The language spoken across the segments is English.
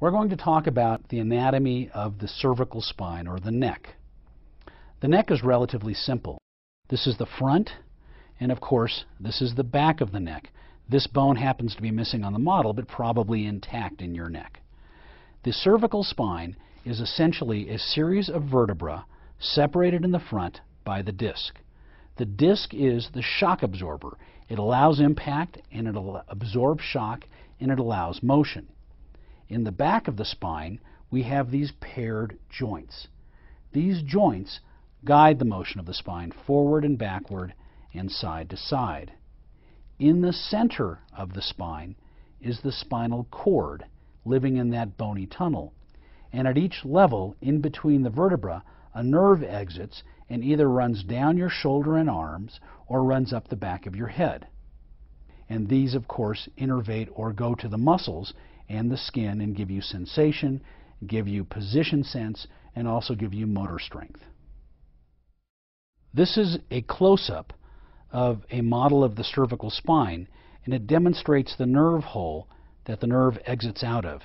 we're going to talk about the anatomy of the cervical spine or the neck. The neck is relatively simple. This is the front, and of course, this is the back of the neck. This bone happens to be missing on the model, but probably intact in your neck. The cervical spine is essentially a series of vertebrae separated in the front by the disc. The disc is the shock absorber. It allows impact and it absorbs shock and it allows motion. In the back of the spine, we have these paired joints. These joints guide the motion of the spine forward and backward and side to side. In the center of the spine is the spinal cord living in that bony tunnel. And at each level, in between the vertebra, a nerve exits and either runs down your shoulder and arms or runs up the back of your head. And these, of course, innervate or go to the muscles and the skin and give you sensation, give you position sense, and also give you motor strength. This is a close-up of a model of the cervical spine, and it demonstrates the nerve hole that the nerve exits out of.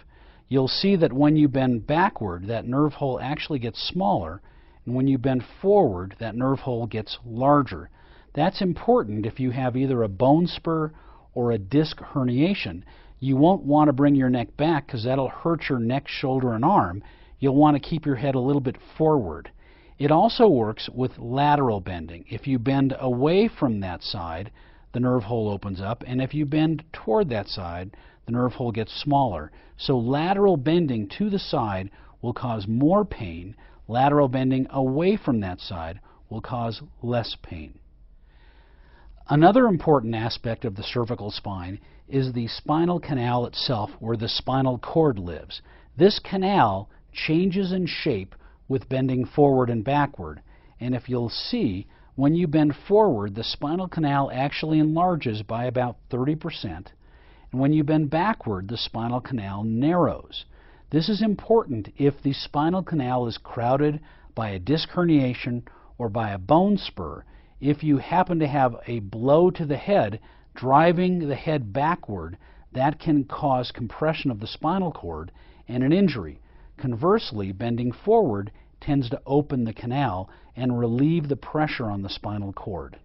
You'll see that when you bend backward, that nerve hole actually gets smaller, and when you bend forward, that nerve hole gets larger. That's important if you have either a bone spur or a disc herniation. You won't want to bring your neck back because that'll hurt your neck, shoulder, and arm. You'll want to keep your head a little bit forward. It also works with lateral bending. If you bend away from that side, the nerve hole opens up, and if you bend toward that side, the nerve hole gets smaller. So lateral bending to the side will cause more pain. Lateral bending away from that side will cause less pain. Another important aspect of the cervical spine is the spinal canal itself, where the spinal cord lives. This canal changes in shape with bending forward and backward. And if you'll see, when you bend forward, the spinal canal actually enlarges by about 30%, and when you bend backward, the spinal canal narrows. This is important if the spinal canal is crowded by a disc herniation or by a bone spur. If you happen to have a blow to the head driving the head backward, that can cause compression of the spinal cord and an injury. Conversely, bending forward tends to open the canal and relieve the pressure on the spinal cord.